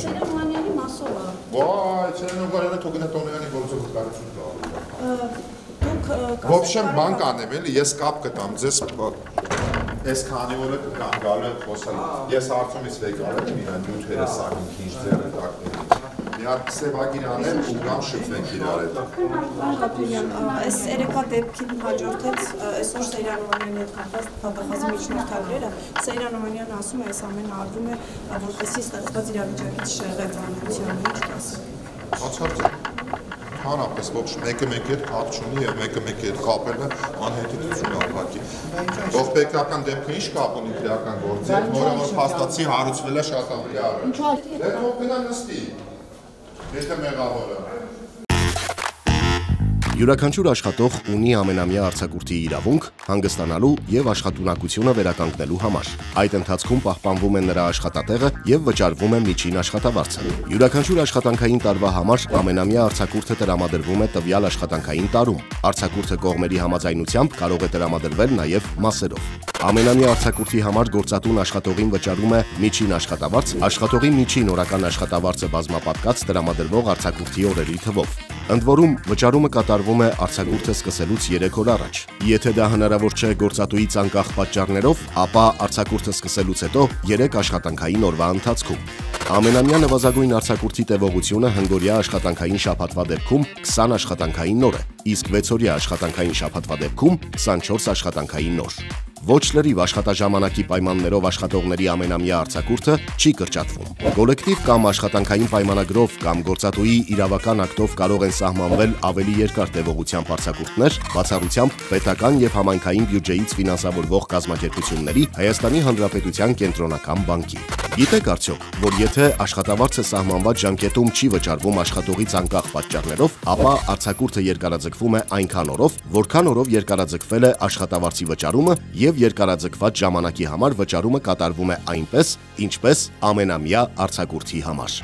Շուշանը Մանյանի մասով է։ Վայ, չեն ուղարել թողնա Տոնյանի գործով կարծում դա։ Դուք Ոբշեն բան կանեմ էլի, ես կապ կտամ ձեզ Ես քանի օրը կգամ գալու եմ խոսալ։ Ես հարցումից վեգան եմ, իհարկե ջութերը սակին քիչ ձեռը տակնի։ Մի հատ սևագիր անեմ ու գամ շփվենք իրար հետ։ Հապուրյան, այս երեկվա դեպքին հաջորդեց այսօր Սեյրան Օմանյանի հետ կապված փաթախազի միջնորդագրերը։ Սեյրան Օմանյանը ասում է, այս ամենը արվում է, որպեսզի ստացված իրավիճակից շեղել հանրությանը, ինչ կասեք։ Բացարձակ հանրապես ոչ մեկը մեկի հետ կապ չունի եւ մեկը մեկի հետ կապելը անհետիցություն է ուղղակի։ Ողբերգական դեպքը ինչ կապ ունի քրեական գործի հետ, որը որ փաստացի հարուցվել է շատ ավելի առաջ։ Դե թող գնա նստի։ Եթե մեղավորը Յուրաքանչյուր աշխատող ունի ամենամյա արձակուրդի իրավունք հանգստանալու եւ աշխատունակությունը վերականգնելու համար։ Այդ ընթացքում պահպանվում է նրա աշխատատեղը եւ վճարվում է միջին աշխատավարձը։ Յուրաքանչյուր աշխատանքային տարվա համար ամենամյա արձակուրդը տրամադրվում է տվյալ աշխատանքային տարում։ Արձակուրդը կողմերի համաձայնությամբ կարող է տրամադրվել նաեւ մասերով։ Ամենամյա արձակուրդի համար գործատուն աշխատողին վճարում է միջին աշխատավարձ, աշխատողի միջին օրական աշխատավարձը բազմապատկած տրամադրվող արձակուրդի օրերի թվով։ Ընդ որում վճարումը կատարվում է արձակուրդը սկսելուց 3 օր առաջ։ Եթե դա հնարավոր չէ գործատուից անկախ պատճառներով, ապա արձակուրդը սկսելուց հետո 3 աշխատանքային օրվա ընթացքում։ Ամենամյա նվազագույն արձակուրդի տևողությունը հնգորյա աշխատանքային շաբաթվա դեպքում 20 աշխատանքային օր է, իսկ 6-օրյա աշխատանքային շաբաթվա դեպքում 24 աշխատանքային օր։ Ոչ լրիվ աշխատաժամանակի պայմաններով աշխատողների ամենամյա արձակուրդը չի կրճատվում։ Կոլեկտիվ կամ աշխատանքային պայմանագրով կամ գործատուի իրավական ակտով կարող են սահմանվել ավելի երկար տևողությամբ արձակուրդներ, բացառությամբ պետական եւ համայնքային բյուջեից ֆինանսավորվող կազմակերպությունների Հայաստանի Հանրապետության կենտրոնական բանկի։ Գիտեք արդյոք, որ եթե աշխատավարձը սահմանված ժամկետում չի վճարվում աշխատողից անկախ պատճառներով, ապա արձակուրդը երկարաձգվում է այնքան օրով, որքան օրով երկարաձգվել է աշխատավարձի վճարումը եւ երկարաձգված ժամանակի համար վճարումը կատարվում է այնպես, ինչպես ամենամյա արձակուրդի համար։